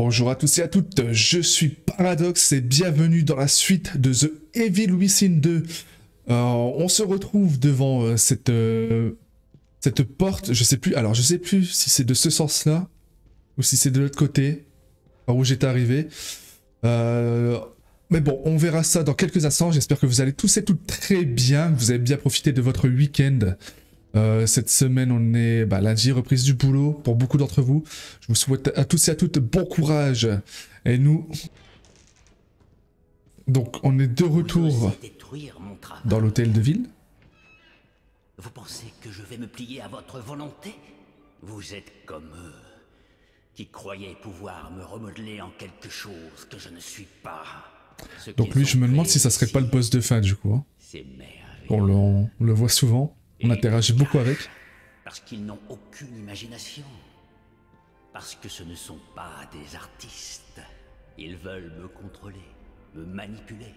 Bonjour à tous et à toutes, je suis Paradox et bienvenue dans la suite de The Evil Within 2. Euh, on se retrouve devant euh, cette, euh, cette porte, je sais plus, alors je sais plus si c'est de ce sens-là ou si c'est de l'autre côté, par où j'étais arrivé. mais bon, on verra ça dans quelques instants, j'espère que vous allez tous et toutes très bien, que vous avez bien profité de votre week-end. Euh, cette semaine, on est bah, lundi, reprise du boulot pour beaucoup d'entre vous. Je vous souhaite à tous et à toutes bon courage. Et nous... Donc, on est de retour dans l'hôtel de ville. Vous pensez que je vais me plier à votre volonté? Vous êtes comme eux, qui croyaient pouvoir me remodeler en quelque chose que je ne suis pas. Donc lui, je me demande si ça serait pas le boss de fin, du coup. Hein. On le voit souvent. On interagit beaucoup avec. Parce qu'ils n'ont aucune imagination. Parce que ce ne sont pas des artistes. Ils veulent me contrôler, me manipuler.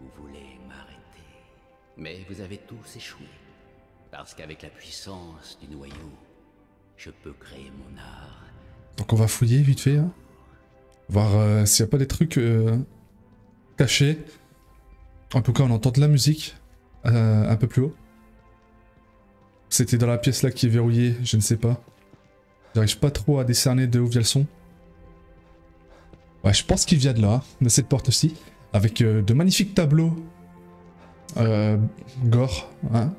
Vous voulez m'arrêter. Mais vous avez tous échoué. Parce qu'avec la puissance du noyau, je peux créer mon art. Donc on va fouiller vite fait. Hein. Voir euh, s'il n'y a pas des trucs euh, cachés. En tout cas, on entend de la musique. Euh, un peu plus haut. C'était dans la pièce là qui est verrouillée, je ne sais pas. J'arrive pas trop à décerner de où vient le son. Ouais, je pense qu'il vient de là, de cette porte aussi. Avec euh, de magnifiques tableaux. Euh, gore, hein.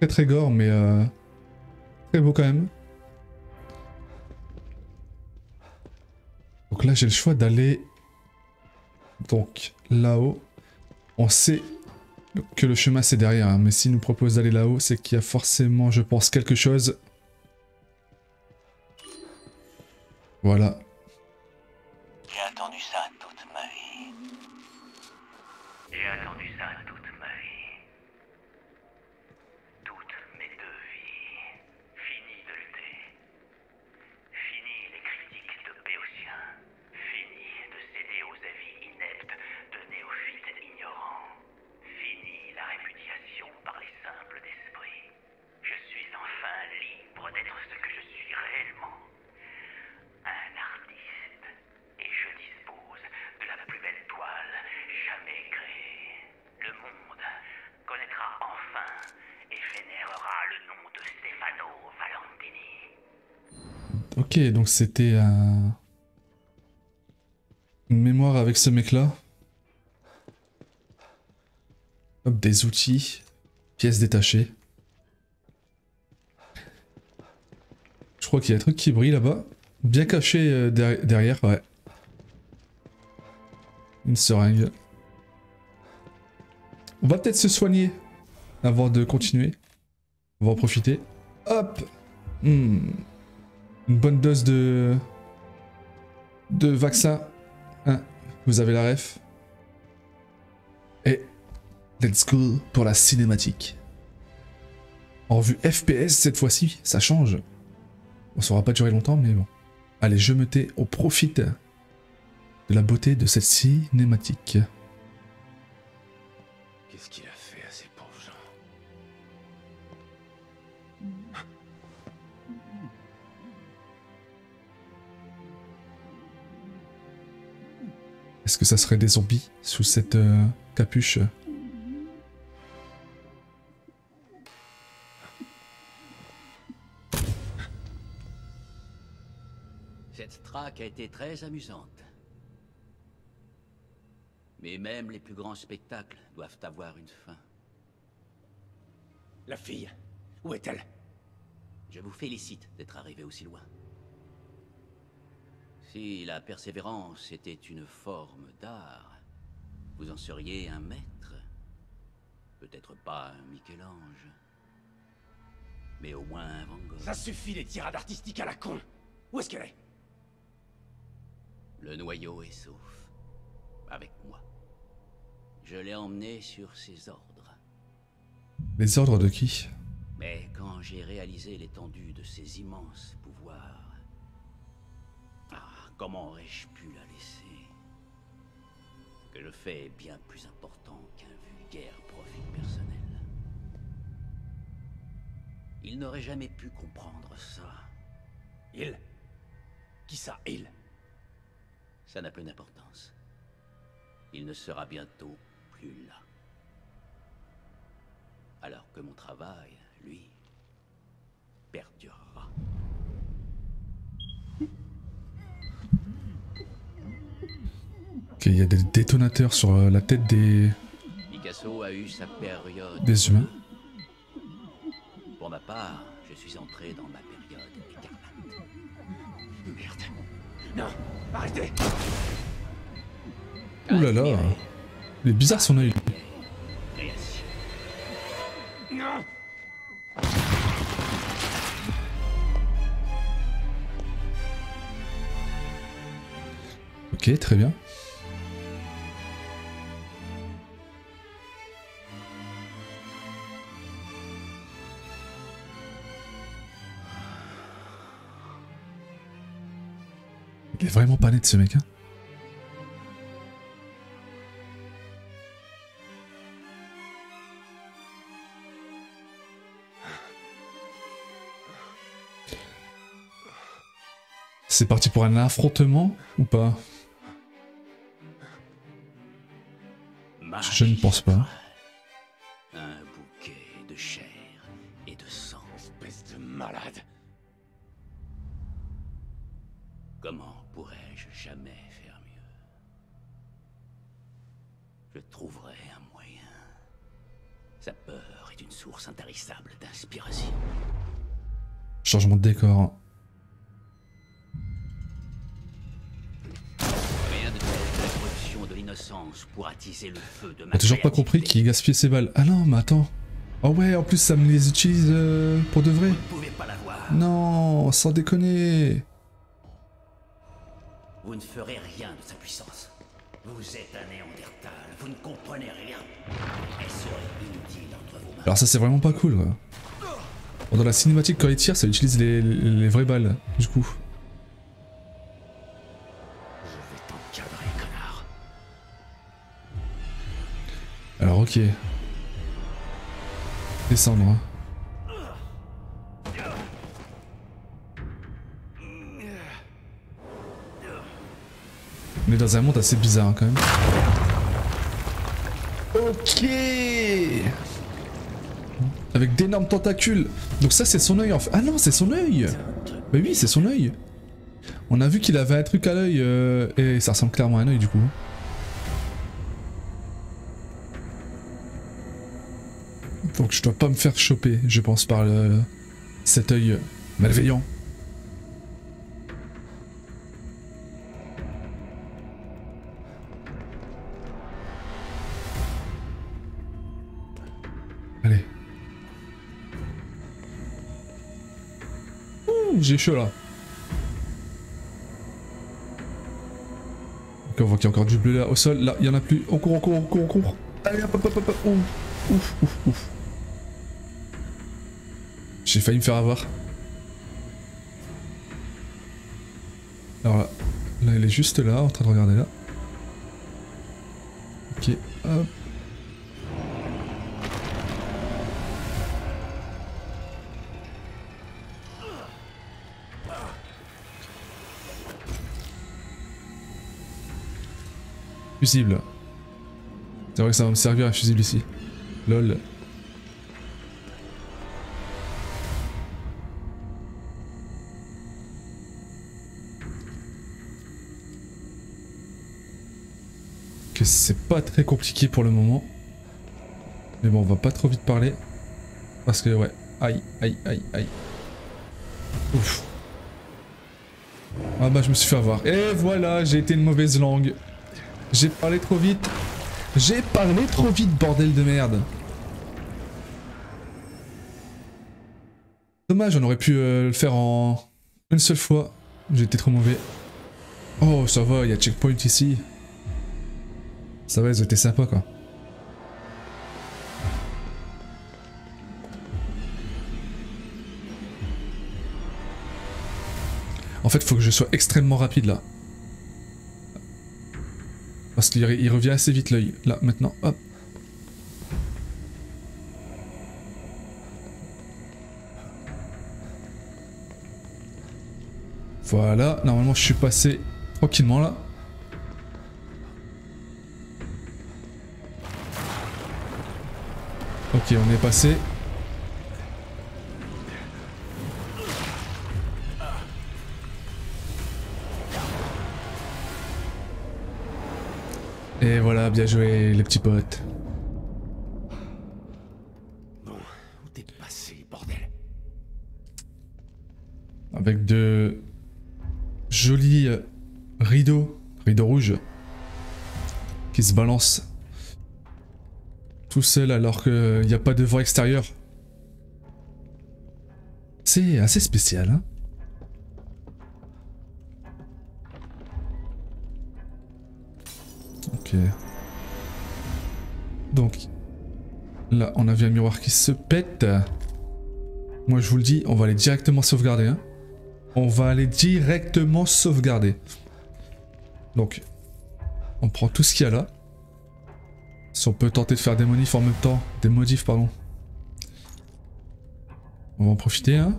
Très très gore, mais très beau quand même. Donc là, j'ai le choix d'aller... Donc, là-haut. On sait que le chemin c'est derrière, hein. mais s'il nous propose d'aller là-haut, c'est qu'il y a forcément, je pense, quelque chose. Voilà. J'ai attendu ça toute ma vie. J'ai attendu ça toute ma vie. Toutes mes deux vies. Fini de lutter. Fini les critiques de Béotien. Fini de céder aux avis ineptes de néophytes ignorants. Fini la répudiation par les simples d'esprit. Je suis enfin libre d'être ce que je suis réellement. Un artiste. Et je dispose de la plus belle toile jamais créée. Le monde connaîtra enfin et vénérera le nom de Stefano Valentini. Ok, donc c'était un... une mémoire avec ce mec-là. Hop, des outils. Pièces détachées. Je crois qu'il y a un truc qui brille là-bas. Bien caché euh, derrière, ouais. Une seringue. On va peut-être se soigner avant de continuer. On va en profiter. Hop hmm. Une bonne dose de... De vaccin. Hein Vous avez la ref. Et Let's go pour la cinématique. En vue FPS cette fois-ci, ça change. On ne saura pas durer longtemps, mais bon. Allez, je me tais, on profite de la beauté de cette cinématique. Est-ce que ça serait des zombies sous cette euh, capuche? Cette traque a été très amusante. Mais même les plus grands spectacles doivent avoir une fin. La fille, où est-elle? Je vous félicite d'être arrivé aussi loin. Si la persévérance était une forme d'art, vous en seriez un maître. Peut-être pas un Michel-Ange. Mais au moins un Van Gogh. Ça suffit les tirades artistiques à la con Où est-ce qu'elle est, Le noyau est sauf. Avec moi. Je l'ai emmené sur ses ordres. Les ordres de qui? Mais quand j'ai réalisé l'étendue de ses immenses pouvoirs... Comment aurais-je pu la laisser? Que le fait est bien plus important qu'un vulgaire profit personnel. Il n'aurait jamais pu comprendre ça. Il Qui ça, il? Ça n'a peu d'importance. Il ne sera bientôt plus là. Alors que mon travail, lui, perdurera. Ok, il y a des détonateurs sur euh, la tête des, Picasso a eu sa période. des humains. Pour ma part, je suis entré dans ma période écarlate. Merde. Non, arrêtez Ouh là là. Il est bizarre son œil. Non Ok, très bien. Il est vraiment pas net ce mec. Hein. C'est parti pour un affrontement ou pas? Je ne pense pas. L'innocence pour attiser le feu de ma J'ai toujours pas compris qui gaspillait ses balles. Ah non, mais attends. Oh ouais, en plus ça me les utilise euh, pour de vrai. Vous ne pouvez pas l'avoir. Non, sans déconner. Vous ne ferez rien de sa puissance. Vous êtes un néandertal. Vous ne comprenez rien. Elle serait inutile entre vos mains. Alors ça c'est vraiment pas cool quoi. Dans la cinématique quand il tire, ça utilise les, les vraies balles, du coup. Ok. Descendre. hein. On est dans un monde assez bizarre hein, quand même. Ok Avec d'énormes tentacules. Donc ça c'est son œil en fait. Ah non c'est son œil Bah oui c'est son œil. On a vu qu'il avait un truc à l'œil euh, et ça ressemble clairement à un œil du coup. Donc je dois pas me faire choper, je pense, par cet œil malveillant. Allez. Ouh, j'ai chaud là. Ok, on voit qu'il y a encore du bleu là au sol. Là, il y en a plus. On court, on court, on court, on court. Allez, hop, hop, hop, hop. Ouf, ouf, ouf. J'ai failli me faire avoir. Alors là, là, il est juste là, en train de regarder là. Ok, hop. Fusible. C'est vrai que ça va me servir un fusible ici. Lol. Pas très compliqué pour le moment. Mais bon, on va pas trop vite parler. Parce que ouais. Aïe, aïe, aïe, aïe. Ouf. Ah bah je me suis fait avoir. Et voilà, j'ai été une mauvaise langue. J'ai parlé trop vite. J'ai parlé trop vite, bordel de merde. Dommage, on aurait pu euh, le faire en une seule fois. Été trop mauvais. Oh, ça va, il y a checkpoint ici. Ça va, ils été sympas quoi. En fait, faut que je sois extrêmement rapide là. Parce qu'il re- il revient assez vite l'œil. Là, maintenant, hop. Voilà, normalement je suis passé tranquillement là. Ok, on est passé. Et voilà, bien joué les petits potes. Bon, où t'es passé, bordel? Avec de jolis euh, rideaux, rideaux rouges, qui se balancent tout seul alors qu'il n'y a pas de vent extérieur. C'est assez spécial, hein Ok. Donc, là, on a vu un miroir qui se pète. Moi, je vous le dis, on va aller directement sauvegarder. Hein. On va aller directement sauvegarder. Donc, on prend tout ce qu'il y a là. Si on peut tenter de faire des modifs en même temps. Des modifs, pardon. On va en profiter, hein.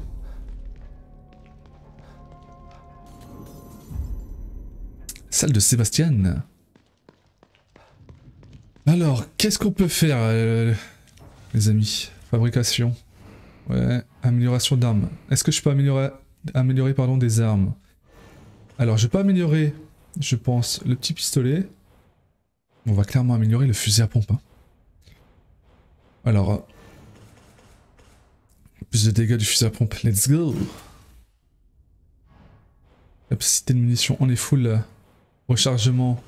Salle de Sébastien. Alors, qu'est-ce qu'on peut faire, euh, les amis? Fabrication. Ouais, amélioration d'armes. Est-ce que je peux améliorer, améliorer pardon, des armes? Alors, je pas améliorer, je pense, le petit pistolet. On va clairement améliorer le fusil à pompe. hein. Alors, euh, plus de dégâts du fusil à pompe. Let's go Capacité de munitions, on est full. là. Rechargement,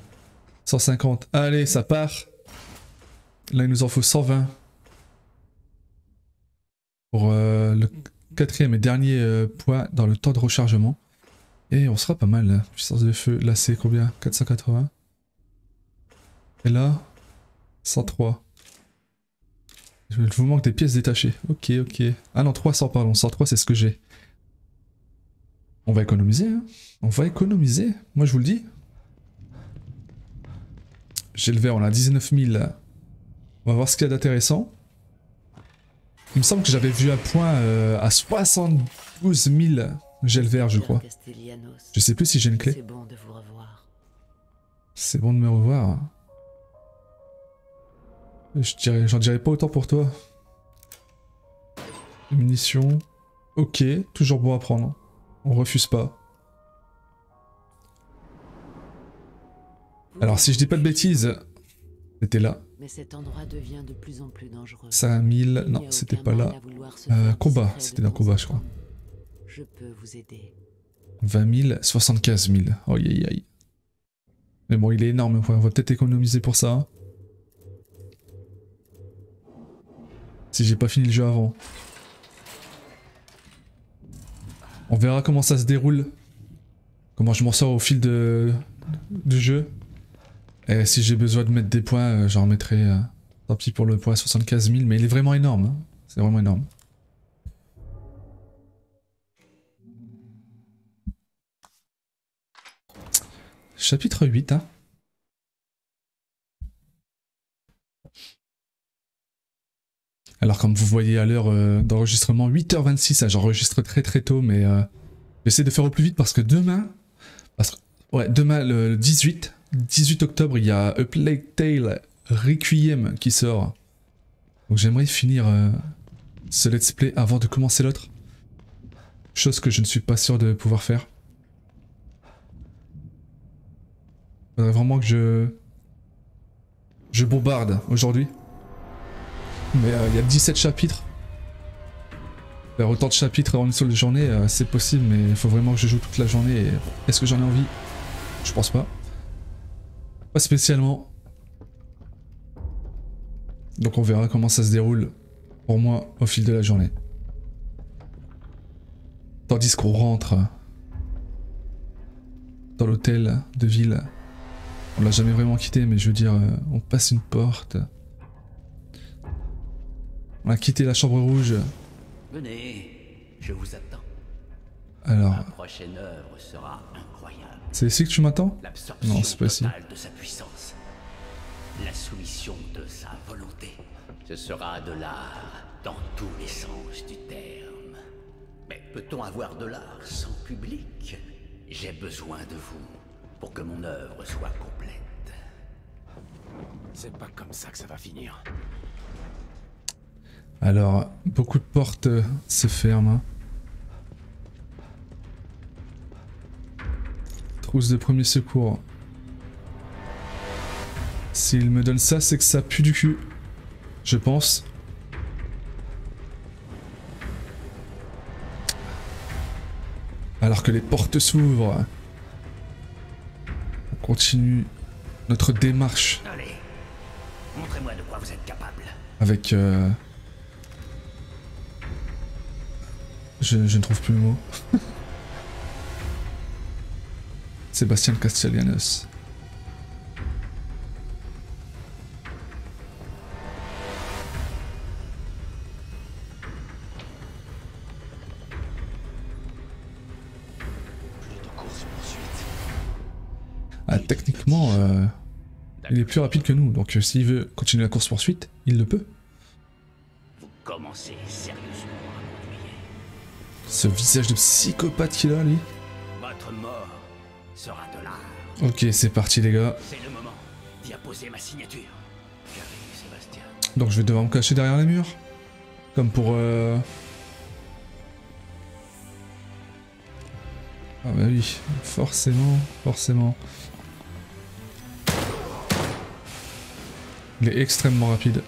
150. Allez, ça part. Là, il nous en faut 120. Pour euh, le quatrième et dernier euh, point dans le temps de rechargement. Et on sera pas mal là. Puissance de feu, là c'est combien 480. Et là, 103. Je vous manque des pièces détachées. Ok, ok. Ah non, 300, pardon. 103, c'est ce que j'ai. On va économiser, hein. On va économiser. Moi, je vous le dis. J'ai le vert, on a 19 000. On va voir ce qu'il y a d'intéressant. Il me semble que j'avais vu un point euh, à 72 000 gel vert, je crois. Je sais plus si j'ai une clé. C'est bon de vous revoir. C'est bon de me revoir. Je dirais- J'en dirais pas autant pour toi. Munitions. Ok, toujours bon à prendre. On refuse pas. Alors si je dis pas de bêtises, c'était là. Mais cet endroit devient de plus en plus dangereux. 5000, Il n'y non, c'était pas là. Euh, combat, c'était dans combat, je crois. Je peux vous aider. 20 000, 75 000. Oh aïe aïe. Mais bon, il est énorme, on va peut-être économiser pour ça. Si j'ai pas fini le jeu avant. On verra comment ça se déroule. Comment je m'en sors au fil de, du jeu. Et si j'ai besoin de mettre des points, euh, j'en remettrai. euh, tant pis pour le point 75 000, mais il est vraiment énorme. hein. C'est vraiment énorme. Chapitre 8, hein. Alors comme vous voyez à l'heure euh, d'enregistrement, 8h26, hein, j'enregistre très très tôt, mais euh, j'essaie de faire au plus vite parce que demain, parce que, ouais, demain le, le 18, 18 octobre, il y a A Plague Tale Requiem qui sort. Donc j'aimerais finir euh, ce let's play avant de commencer l'autre. Chose que je ne suis pas sûr de pouvoir faire. Faudrait vraiment que je... Je bombarde aujourd'hui. Mais euh, il y a 17 chapitres. Autant de chapitres en une seule journée, euh, c'est possible, mais il faut vraiment que je joue toute la journée. Est-ce que j'en ai envie? Je pense pas. Pas spécialement. Donc on verra comment ça se déroule pour moi au fil de la journée. Tandis qu'on rentre dans l'hôtel de ville. On l'a jamais vraiment quitté, mais je veux dire, euh, on passe une porte. On a quitté la chambre rouge. Venez, je vous attends. Alors, La prochaine œuvre sera incroyable. c'est ici que tu m'attends? Non, c'est pas ici. de sa puissance. La soumission de sa volonté. Ce sera de l'art dans tous les sens du terme. Mais peut-on avoir de l'art sans public? J'ai besoin de vous pour que mon œuvre soit complète. C'est pas comme ça que ça va finir. Alors, beaucoup de portes euh, se ferment. Trousse de premier secours. S'il me donne ça, c'est que ça pue du cul. Je pense. Alors que les portes s'ouvrent. On continue notre démarche Allez, montrez-moi de quoi vous êtes capable. avec... euh, Je, je ne trouve plus le mot. Sébastien Castellanos. Ah, techniquement, euh, il est plus rapide que nous, donc euh, s'il veut continuer la course poursuite, il le peut. Vous commencez m'ennuyer. Ce visage de psychopathe qu'il a, lui. Votre mort sera de l'art. Ok, c'est parti, les gars. C'est le moment d'y apposer ma signature. Carré, Sébastien. Donc je vais devoir me cacher derrière les murs. Comme pour... Euh... Ah bah oui, forcément, forcément. Il est extrêmement rapide.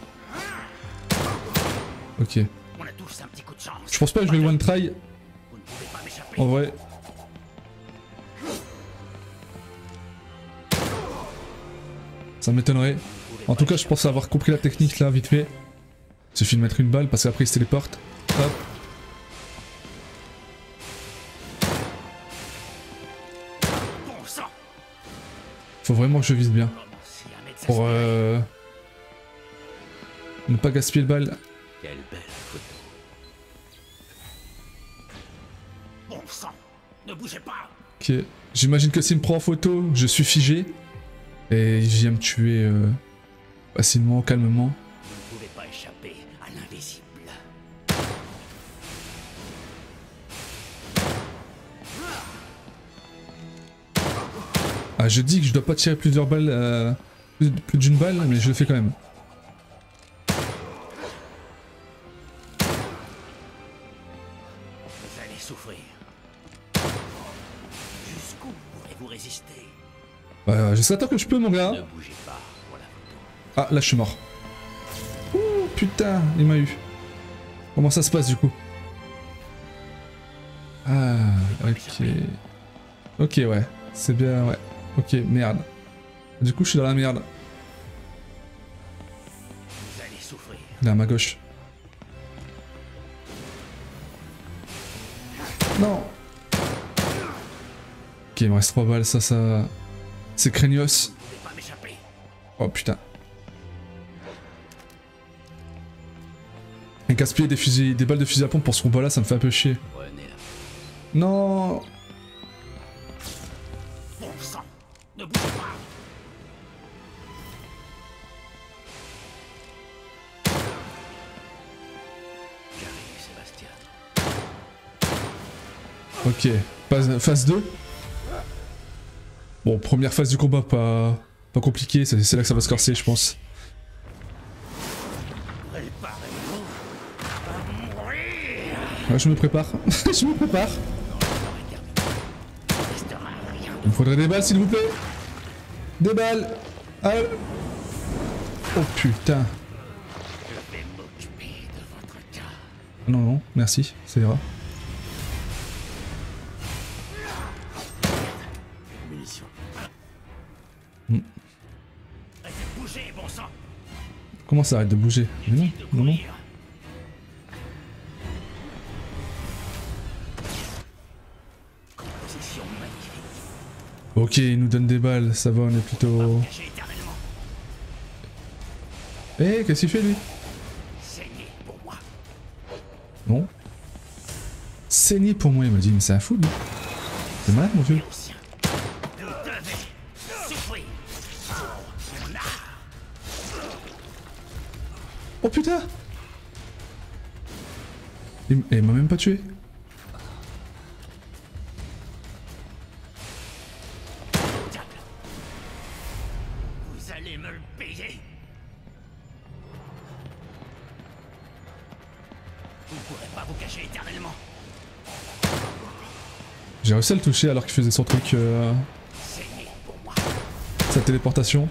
Ok. Je pense pas que je vais le one try, en vrai. Ça m'étonnerait. En tout cas, je pense avoir compris la technique là, vite fait. Il suffit de mettre une balle parce qu'après il se téléporte. Hop. Faut vraiment que je vise bien. Pour euh... ne pas gaspiller le balle. Ne bougez pas Ok. J'imagine que s'il me prend en photo, je suis figé. Et il vient me tuer euh, facilement, calmement. Vous ne pouvez pas échapper à l'invisible. Ah, je dis que je dois pas tirer plusieurs balles, euh, plus, plus d'une balle, mais je le fais quand même. Bah, jusqu'à temps que je peux, mon gars. Ah, là, je suis mort. Ouh, putain, il m'a eu. Comment ça se passe, du coup? Ah, ok. Ok, ouais. C'est bien, ouais. Ok, merde. Du coup, je suis dans la merde. Il est à ma gauche. Non Ok, il me reste 3 balles, ça, ça... C'est craignos. Oh putain. Et gaspiller des, fusils, des balles de fusil à pompe pour ce combat là, ça me fait un peu chier. Non. Ok, phase 2. Bon, première phase du combat, pas, pas compliqué, c'est là que ça va se corser, je pense. Je me prépare, je me prépare. Il me faudrait des balles, s'il vous plaît. Des balles. Ah. Oh putain. Non, non, merci, ça ira. Comment ça arrête de bouger Mais non, non, non. Ok, il nous donne des balles, ça va, on est plutôt... Eh, qu'est-ce qu'il fait lui. Non. Saigner pour moi, il m'a dit, mais c'est un fou lui. C'est malade mon vieux. Oh putain Il, il m'a même pas tué. Vous allez me le payer. Vous pourrez pas vous cacher éternellement. J'ai réussi à le toucher alors qu'il faisait son truc. Euh... Sa téléportation.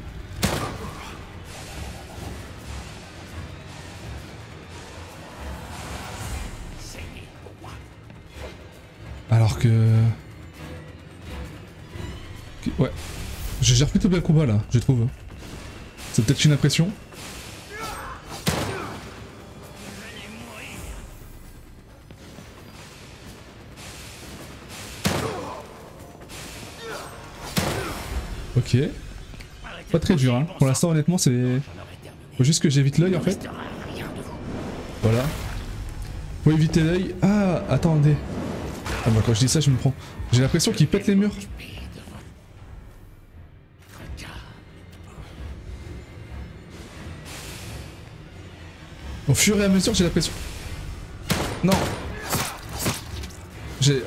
Ouais. Je gère plutôt bien le combat là, je trouve. C'est peut-être une impression. Ok. Pas très dur, hein. Pour l'instant, honnêtement, c'est... Faut juste que j'évite l'œil en fait. Voilà. Faut éviter l'œil. Ah, attendez. Ah quand je dis ça, je me prends. J'ai l'impression qu'il pète les murs. Au fur et à mesure, j'ai l'impression. Non.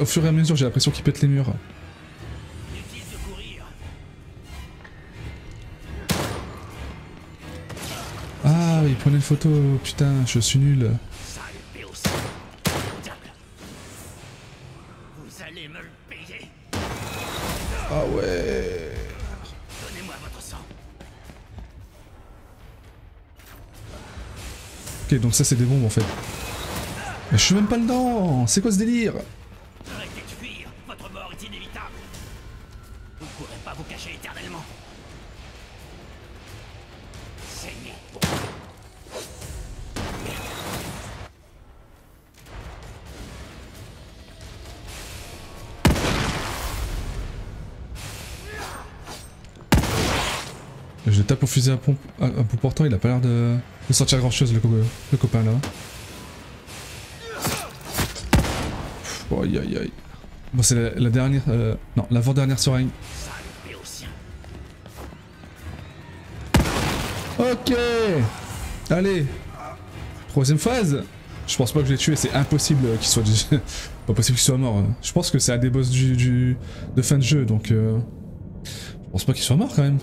Au fur et à mesure, j'ai l'impression qu'il pète les murs. Ah, il prenait une photo. Putain, je suis nul. Ok, donc ça c'est des bombes en fait. Mais je suis même pas dedans. C'est quoi ce délire? Fusil à pompe, à, à bout portant, il a pas l'air de, de sentir grand chose le, le copain là. Pff, Aïe aïe aïe. Bon c'est la, dernière, euh, non l'avant-dernière seringue. Ok Allez Troisième phase Je pense pas que je l'ai tué, c'est impossible qu'il soit... pas possible qu'il soit mort. Je pense que c'est un des boss du, du- de fin de jeu, donc... euh, Je pense pas qu'il soit mort quand même.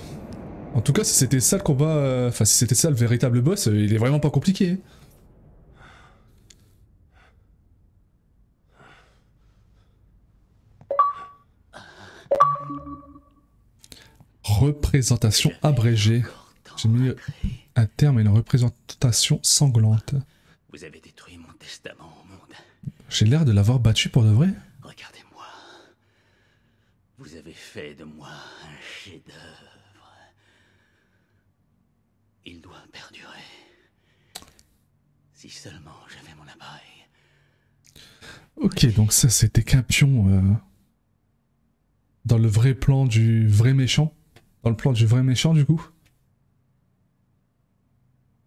En tout cas, si c'était ça le combat... euh, Enfin, si c'était ça le véritable boss, euh, il est vraiment pas compliqué. Représentation abrégée. J'ai mis un terme à une représentation sanglante. Vous avez détruit mon testament au monde. J'ai l'air de l'avoir battu pour de vrai. Regardez-moi. Vous avez fait de moi un chef-d'œuvre. Il doit perdurer. Si seulement j'avais mon appareil. Ok, donc ça c'était qu'un pion euh, dans le vrai plan du vrai méchant? Dans le plan du vrai méchant du coup?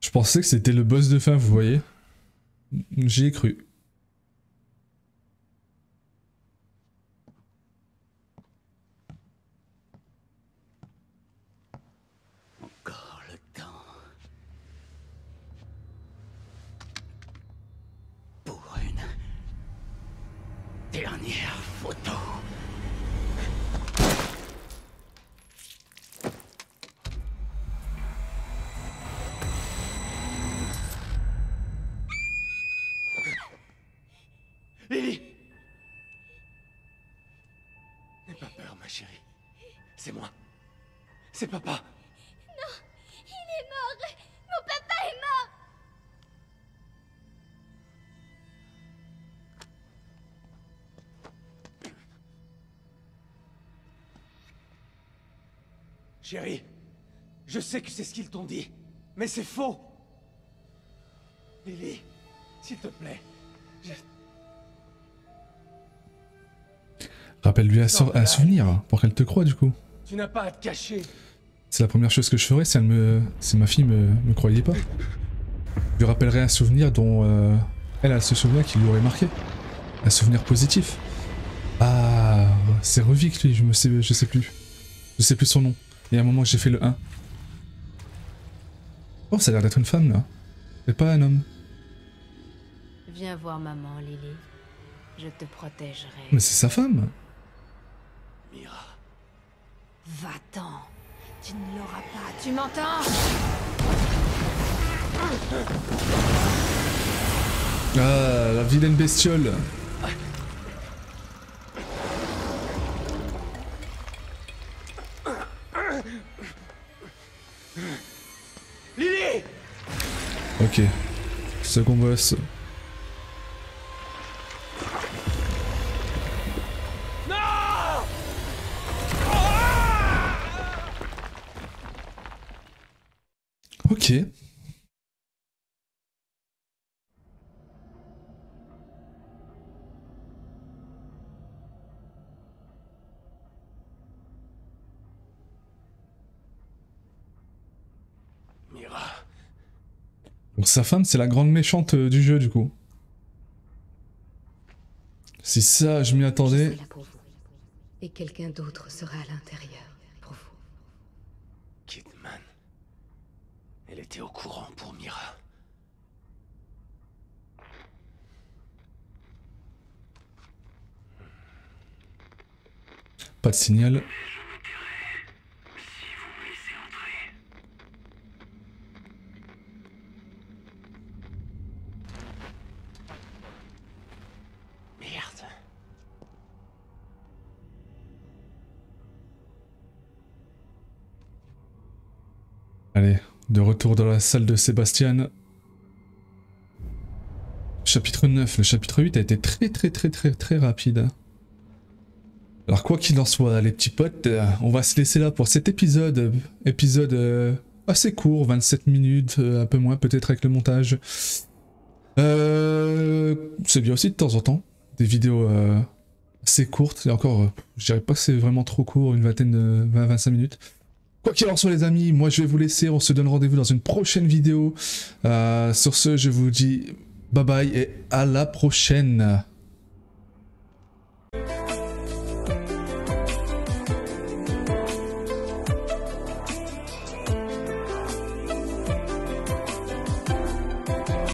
Je pensais que c'était le boss de fin, vous voyez. J'y ai cru. Ma chérie. C'est moi. C'est papa. Il est mort Mon papa est mort Chérie, je sais que c'est ce qu'ils t'ont dit, mais c'est faux. Lily, s'il te plaît. je- Rappelle-lui un, souvenir pour qu'elle te croie du coup. Tu n'as pas à te cacher. C'est la première chose que je ferais si, elle me, si ma fille me, me croyait pas. Je lui rappellerai un souvenir dont euh, elle a ce souvenir qui lui aurait marqué. Un souvenir positif. Ah, c'est Revik lui, je, me sais, je sais plus. Je sais plus son nom. Il y a un moment j'ai fait le 1. Oh, ça a l'air d'être une femme là. C'est pas un homme. Viens voir maman, Lily. Je te protégerai. Mais c'est sa femme. Mira. Va-t'en. Tu ne l'auras pas. Tu m'entends? Ah, la, la vilaine bestiole. Lily Ok. Second boss. Ok. Mira, Donc sa femme, c'est la grande méchante euh, du jeu, du coup. Si ça, je m'y attendais. pour vous. Et quelqu'un d'autre sera à l'intérieur pour vous. Kidman. Elle était au courant pour Mira. Pas de signal. Merde. Allez, de retour dans la salle de Sébastien. Chapitre 9. Le chapitre 8 a été très très très très très rapide. Alors quoi qu'il en soit, les petits potes, euh, on va se laisser là pour cet épisode. Épisode euh, assez court, 27 minutes, euh, un peu moins peut-être avec le montage. Euh, c'est bien aussi de temps en temps. Des vidéos assez courtes. Et encore, je dirais pas que c'est vraiment trop court, une vingtaine de 20-25 minutes. Quoi qu'il en soit les amis, moi je vais vous laisser, on se donne rendez-vous dans une prochaine vidéo. Euh, sur ce, je vous dis bye bye et à la prochaine.